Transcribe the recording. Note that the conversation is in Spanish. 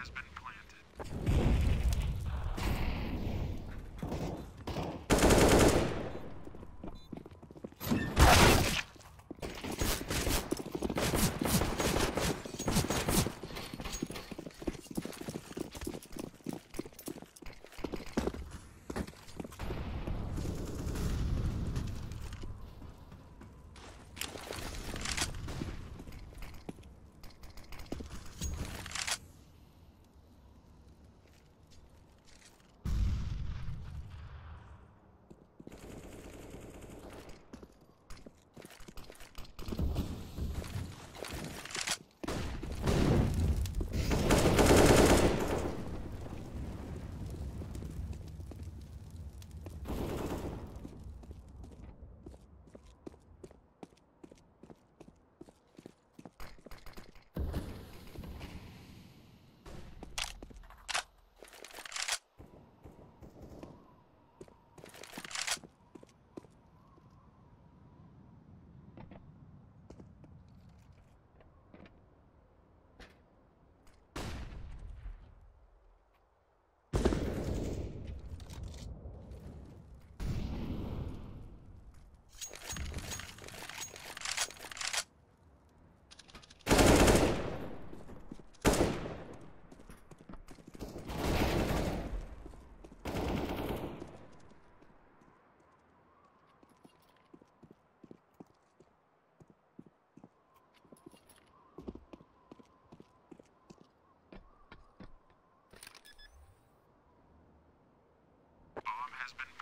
has been has been